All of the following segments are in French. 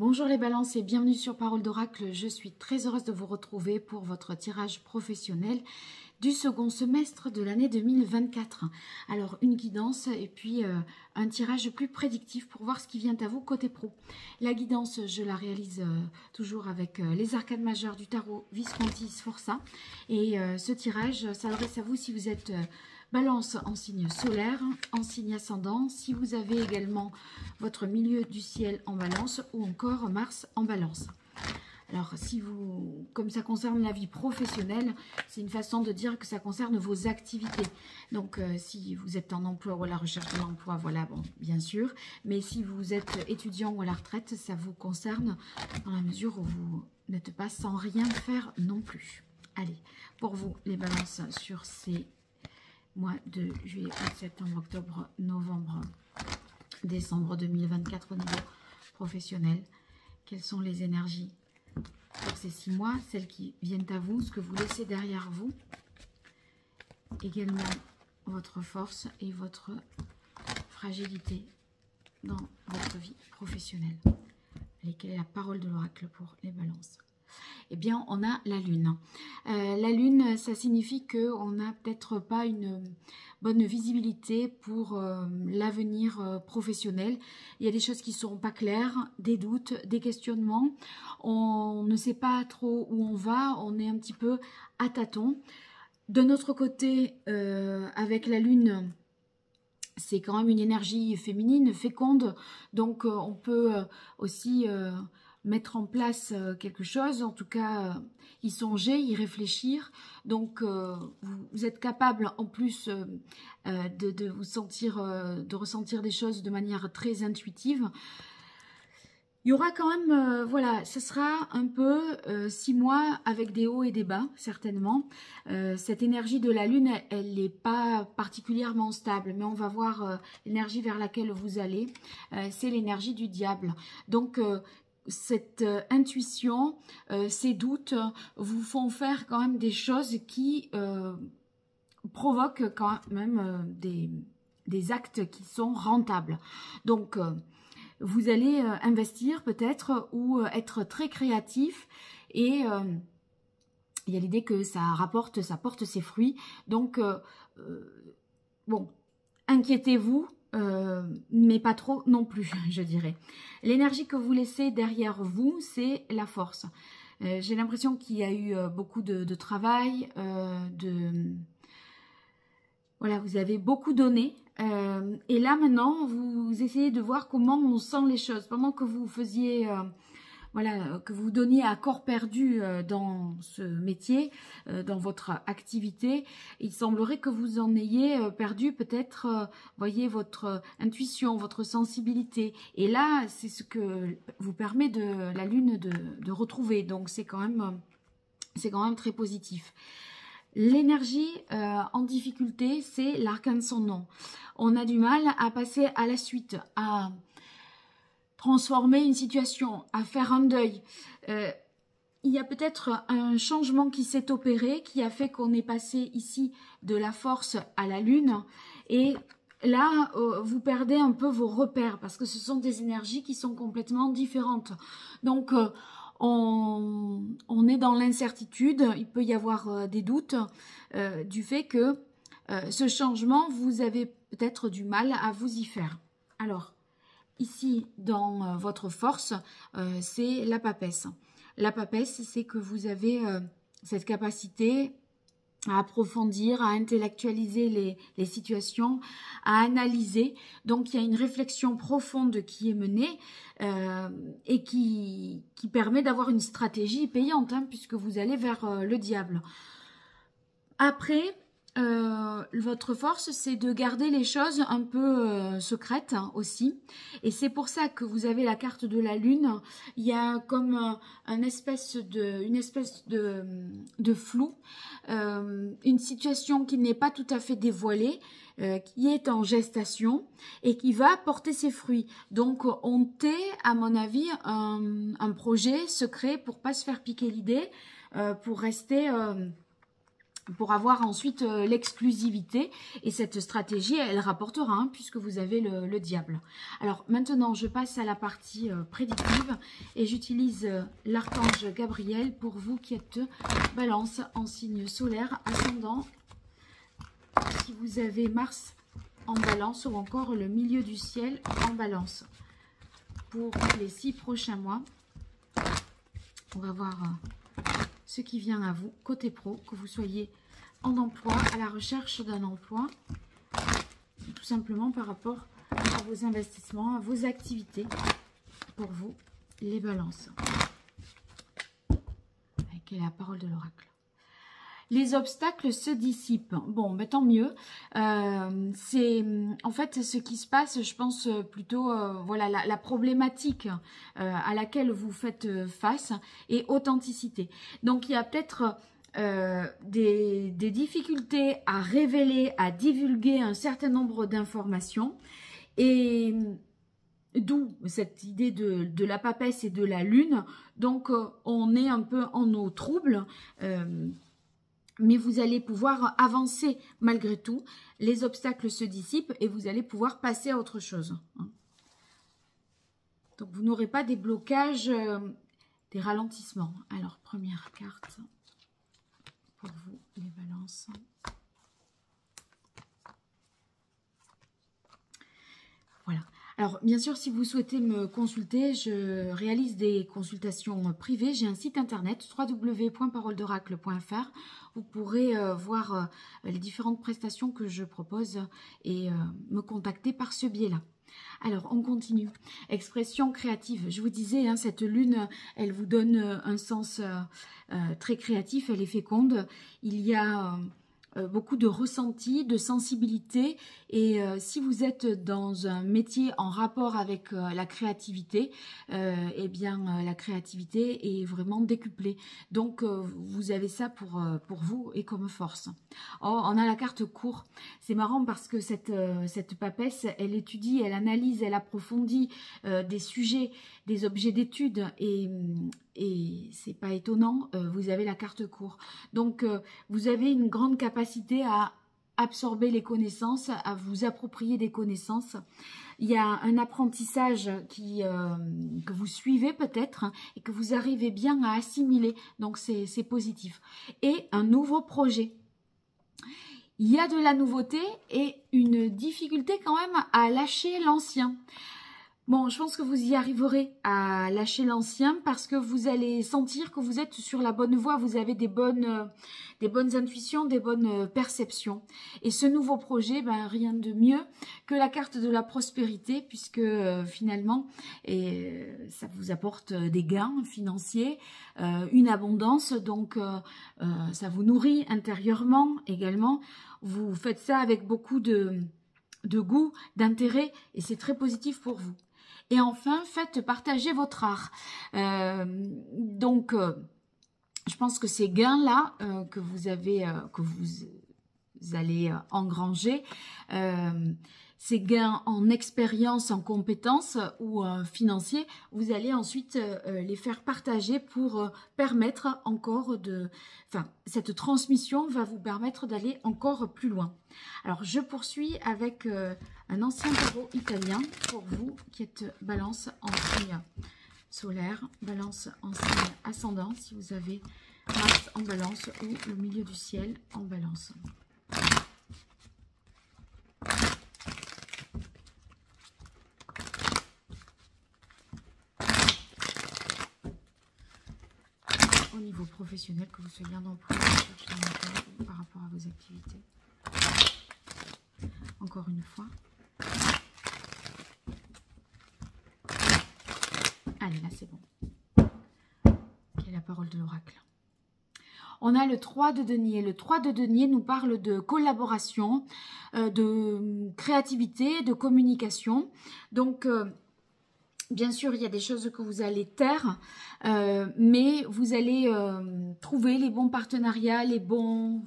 Bonjour les balances et bienvenue sur Parole d'Oracle. Je suis très heureuse de vous retrouver pour votre tirage professionnel du second semestre de l'année 2024. Alors une guidance et puis euh, un tirage plus prédictif pour voir ce qui vient à vous côté pro. La guidance, je la réalise euh, toujours avec euh, les arcades majeures du tarot Visconti Sforza. Et ce tirage s'adresse à vous si vous êtes Balance en signe solaire, en signe ascendant, si vous avez également votre milieu du ciel en balance ou encore Mars en balance. Alors, si vous, comme ça concerne la vie professionnelle, c'est une façon de dire que ça concerne vos activités. Donc, euh, si vous êtes en emploi ou à la recherche d'un emploi, voilà, bon, bien sûr. Mais si vous êtes étudiant ou à la retraite, ça vous concerne dans la mesure où vous n'êtes pas sans rien faire non plus. Allez, pour vous, les balances sur ces mois de juillet, septembre, octobre, novembre, décembre 2024 au niveau professionnel. Quelles sont les énergies pour ces six mois, celles qui viennent à vous, ce que vous laissez derrière vous. Également votre force et votre fragilité dans votre vie professionnelle? Quelle est la parole de l'oracle pour les balances? Eh bien, on a la Lune. Euh, la Lune, ça signifie qu'on n'a peut-être pas une bonne visibilité pour euh, l'avenir euh, professionnel. Il y a des choses qui ne sont pas claires, des doutes, des questionnements. On ne sait pas trop où on va, on est un petit peu à tâtons. De notre côté, avec la Lune, c'est quand même une énergie féminine, féconde, donc on peut aussi mettre en place euh, quelque chose, en tout cas euh, y songer, y réfléchir. Donc euh, vous, êtes capable en plus de, vous sentir, de ressentir des choses de manière très intuitive. Il y aura quand même, voilà, ce sera un peu six mois avec des hauts et des bas, certainement. cette énergie de la Lune, elle n'est pas particulièrement stable, mais on va voir l'énergie vers laquelle vous allez. C'est l'énergie du diable. Donc, cette euh, intuition, euh, ces doutes vous font faire quand même des choses qui euh, provoquent quand même des, des, actes qui sont rentables. Donc, vous allez investir peut-être ou être très créatif et il y a l'idée que ça rapporte, ça porte ses fruits. Donc, bon, inquiétez-vous, euh, mais pas trop non plus, je dirais. L'énergie que vous laissez derrière vous, c'est la force. Euh, j'ai l'impression qu'il y a eu euh, beaucoup de, travail, de... Voilà, vous avez beaucoup donné. et là, maintenant, vous essayez de voir comment on sent les choses. Pendant que vous faisiez voilà, que vous donniez à corps perdu euh, dans ce métier, euh, dans votre activité, il semblerait que vous en ayez euh, perdu peut-être, voyez, votre intuition, votre sensibilité. Et là, c'est ce que vous permet de la Lune de, retrouver. Donc, c'est quand même, c'est quand même très positif. L'énergie en difficulté, c'est l'arcane son nom. On a du mal à passer à la suite, à transformer une situation, à faire un deuil. Euh, il y a peut-être un changement qui s'est opéré, qui a fait qu'on est passé ici de la force à la lune. Et là, euh, vous perdez un peu vos repères parce que ce sont des énergies qui sont complètement différentes. Donc, euh, on, on, est dans l'incertitude, il peut y avoir des doutes du fait que ce changement, vous avez peut-être du mal à vous y faire. Alors, ici dans euh, votre force, euh, c'est la papesse. La papesse, c'est que vous avez euh, cette capacité à approfondir, à intellectualiser les, situations, à analyser. Donc il y a une réflexion profonde qui est menée et qui, qui permet d'avoir une stratégie payante, hein, puisque vous allez vers le diable. Après, euh, votre force, c'est de garder les choses un peu euh, secrètes hein, aussi. Et c'est pour ça que vous avez la carte de la lune. Il y a comme un, espèce de, une espèce de, flou, euh, une situation qui n'est pas tout à fait dévoilée, qui est en gestation et qui va porter ses fruits. Donc, on tait, à mon avis, un, un projet secret pour pas se faire piquer l'idée, pour rester pour avoir ensuite euh, l'exclusivité. Et cette stratégie, elle rapportera, hein, puisque vous avez le, diable. Alors maintenant, je passe à la partie euh, prédictive et j'utilise euh, l'archange Gabriel pour vous qui êtes balance en signe solaire, ascendant. Si vous avez Mars en balance ou encore le milieu du ciel en balance. Pour les six prochains mois, on va voir ce qui vient à vous, côté pro, que vous soyez en emploi, à la recherche d'un emploi, tout simplement par rapport à vos investissements, à vos activités, pour vous, les balances. Avec la parole de l'oracle les obstacles se dissipent. Bon, mais tant mieux. Euh, c'est en fait ce qui se passe, je pense plutôt, euh, voilà, la, problématique euh, à laquelle vous faites face et authenticité. Donc il y a peut-être des, des, difficultés à révéler, à divulguer un certain nombre d'informations et D'où cette idée de, la papesse et de la lune. Donc, on est un peu en eau trouble mais vous allez pouvoir avancer malgré tout. Les obstacles se dissipent et vous allez pouvoir passer à autre chose. Donc, vous n'aurez pas des blocages, euh, des ralentissements. Alors, première carte pour vous, les balances. Voilà. Alors, bien sûr, si vous souhaitez me consulter, je réalise des consultations privées. J'ai un site internet www.paroledoracle.fr. Vous pourrez euh, voir euh, les différentes prestations que je propose et euh, me contacter par ce biais-là. Alors, on continue. Expression créative. Je vous disais, hein, cette lune, elle vous donne un sens très créatif, elle est féconde. Il y a euh, beaucoup de ressenti, de sensibilité. Et euh, si vous êtes dans un métier en rapport avec euh, la créativité, eh bien la créativité est vraiment décuplée. Donc vous avez ça pour, pour vous et comme force. Oh, on a la carte court. C'est marrant parce que cette, cette papesse, elle étudie, elle analyse, elle approfondit des sujets, des objets d'étude et et c'est pas étonnant, euh, vous avez la carte court. Donc, euh, vous avez une grande capacité à absorber les connaissances, à vous approprier des connaissances. Il y a un apprentissage qui, euh, que vous suivez peut-être hein, et que vous arrivez bien à assimiler. Donc, c'est positif. Et un nouveau projet. Il y a de la nouveauté et une difficulté quand même à lâcher l'ancien. Bon, je pense que vous y arriverez à lâcher l'ancien parce que vous allez sentir que vous êtes sur la bonne voie, vous avez des bonnes, euh, des bonnes intuitions, des bonnes euh, perceptions. Et ce nouveau projet, ben, rien de mieux que la carte de la prospérité puisque euh, finalement, et, ça vous apporte des gains financiers, une abondance, donc ça vous nourrit intérieurement également. Vous faites ça avec beaucoup de de goût, d'intérêt et c'est très positif pour vous. Et enfin, faites partager votre art. Euh, donc, euh, je pense que ces gains-là euh, que vous avez, que vous allez engranger, ces gains en expérience, en compétences ou financiers, vous allez ensuite les faire partager pour permettre encore de... Enfin, cette transmission va vous permettre d'aller encore plus loin. Alors, je poursuis avec un ancien tarot italien pour vous qui êtes balance en signe solaire, balance en signe ascendant si vous avez Mars en balance ou le milieu du ciel en balance. Au niveau professionnel, que vous soyez en emploi, par rapport à vos activités. Encore une fois. Allez, là c'est bon. Quelle la parole de l'oracle? On a le 3 de denier. Le 3 de denier nous parle de collaboration, euh, de créativité, de communication. Donc, euh, bien sûr, il y a des choses que vous allez taire, euh, mais vous allez trouver les bons partenariats, les bons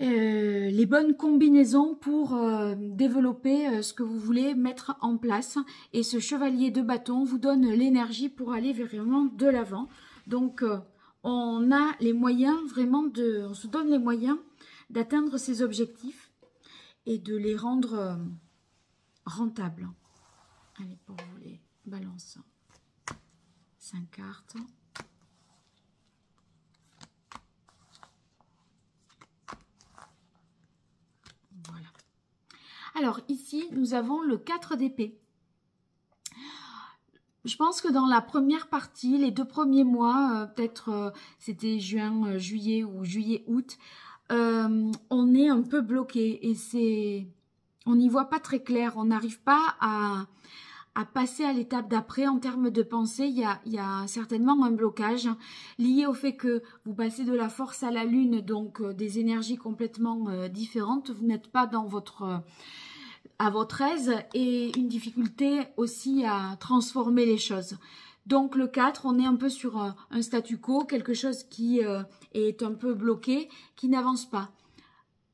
euh, les bonnes combinaisons pour euh, développer euh, ce que vous voulez mettre en place. Et ce chevalier de bâton vous donne l'énergie pour aller vraiment de l'avant. Donc, on a les moyens vraiment de... On se donne les moyens d'atteindre ses objectifs et de les rendre euh, rentables. Allez, pour les balances. 5 cartes. Voilà. Alors ici, nous avons le 4 d'épée. Je pense que dans la première partie, les deux premiers mois, euh, peut-être euh, c'était juin, euh, juillet ou juillet-août, on est un peu bloqué et c'est, on n'y voit pas très clair. On n'arrive pas à, à passer à l'étape d'après en termes de pensée. Il y, a, certainement un blocage lié au fait que vous passez de la force à la lune, donc des énergies complètement différentes. Vous n'êtes pas dans votre à votre aise et une difficulté aussi à transformer les choses. Donc le 4, on est un peu sur un, statu quo, quelque chose qui euh, est un peu bloqué, qui n'avance pas.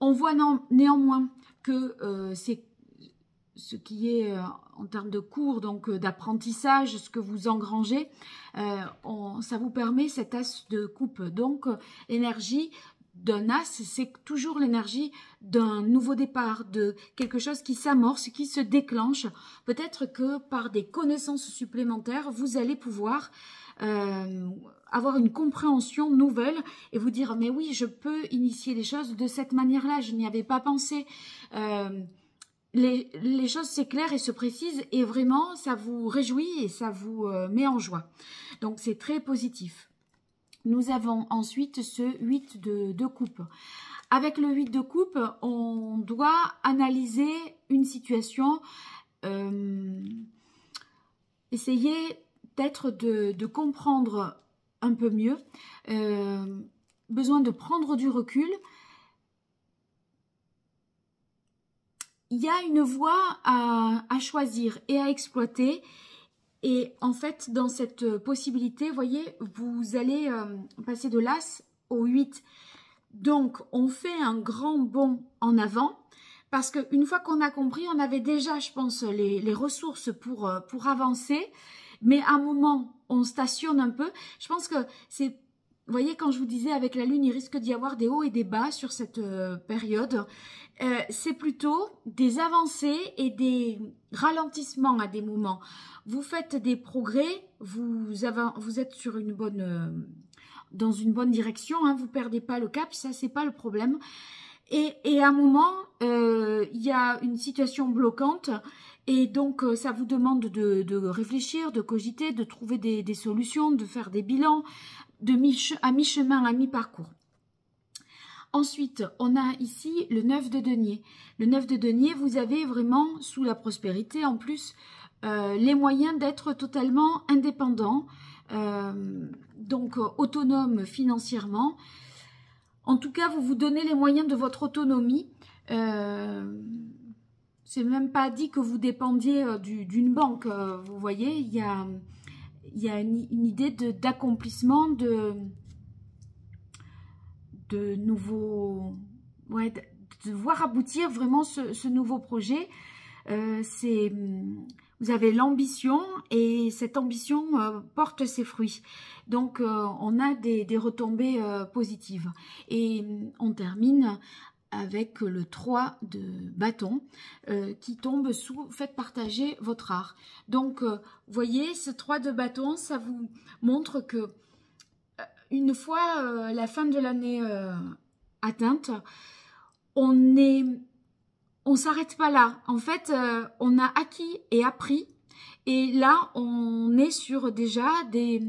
On voit néanmoins que euh, c'est ce qui est euh, en termes de cours, donc d'apprentissage, ce que vous engrangez, ça vous permet cet as de coupe. Donc l'énergie d'un as, c'est toujours l'énergie d'un nouveau départ, de quelque chose qui s'amorce, qui se déclenche. Peut-être que par des connaissances supplémentaires, vous allez pouvoir euh, avoir une compréhension nouvelle et vous dire mais oui, je peux initier les choses de cette manière-là, je n'y avais pas pensé. Euh, les, choses s'éclairent et se précisent et vraiment ça vous réjouit et ça vous euh, met en joie. Donc c'est très positif. Nous avons ensuite ce 8 de, coupe. Avec le 8 de coupe, on doit analyser une situation, euh, essayer peut-être de, comprendre un peu mieux, euh, besoin de prendre du recul. Il y a une voie à choisir et à exploiter et en fait, dans cette possibilité, vous voyez, vous allez euh, passer de l'As au 8. Donc, on fait un grand bond en avant parce qu'une fois qu'on a compris, on avait déjà, je pense, les, ressources pour, euh, pour avancer. Mais à un moment, on stationne un peu. Je pense que c'est vous voyez, quand je vous disais avec la Lune, il risque d'y avoir des hauts et des bas sur cette euh, période. c'est plutôt des avancées et des ralentissements à des moments vous faites des progrès, vous, êtes sur une bonne, euh, dans une bonne direction, hein, vous perdez pas le cap, ça c'est pas le problème. Et, à un moment, euh, il y a une situation bloquante et donc euh, ça vous demande de, réfléchir, de cogiter, de trouver des, solutions, de faire des bilans de mi à mi-chemin, à mi-parcours. Ensuite, on a ici le 9 de denier. Le 9 de denier, vous avez vraiment, sous la prospérité en plus, euh, les moyens d'être totalement indépendant, euh, donc autonome financièrement. En tout cas, vous vous donnez les moyens de votre autonomie. C'est même pas dit que vous dépendiez d'une banque. vous voyez, il y a, y a une, idée d'accomplissement de, de, nouveaux... Ouais, de, voir aboutir vraiment ce, nouveau projet. c'est vous avez l'ambition et cette ambition euh, porte ses fruits. Donc, euh, on a des, retombées euh, positives. Et on termine avec le 3 de bâton qui tombe sous « Faites partager votre art ». Donc, vous voyez, ce 3 de bâton, ça vous montre que une fois la fin de l'année atteinte, on est on s'arrête pas là. En fait, euh, on a acquis et appris. Et là, on est sur déjà des,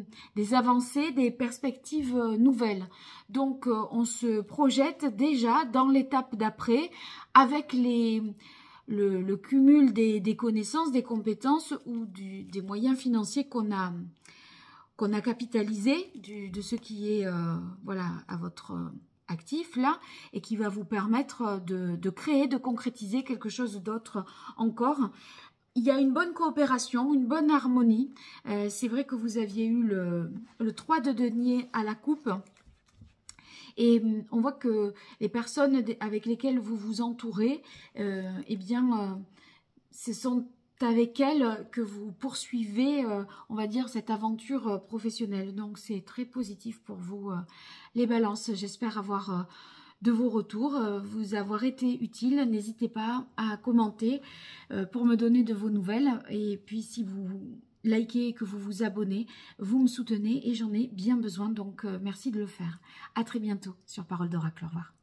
avancées, des perspectives euh, nouvelles. Donc, euh, on se projette déjà dans l'étape d'après avec le, cumul des, connaissances, des compétences ou des moyens financiers qu'on a, qu'on a capitalisés, de ce qui est voilà, à votre actif là et qui va vous permettre de, créer, de concrétiser quelque chose d'autre encore. Il y a une bonne coopération, une bonne harmonie. Euh, c'est vrai que vous aviez eu le, le 3 de denier à la coupe. Et hum, on voit que les personnes avec lesquelles vous vous entourez, euh, eh bien, euh, ce sont avec elle que vous poursuivez, on va dire, cette aventure professionnelle. Donc, c'est très positif pour vous, les balances. J'espère avoir de vos retours, vous avoir été utile. N'hésitez pas à commenter pour me donner de vos nouvelles. Et puis, si vous likez et que vous vous abonnez, vous me soutenez et j'en ai bien besoin. Donc, merci de le faire. À très bientôt sur Parole d'Oracle. Au revoir.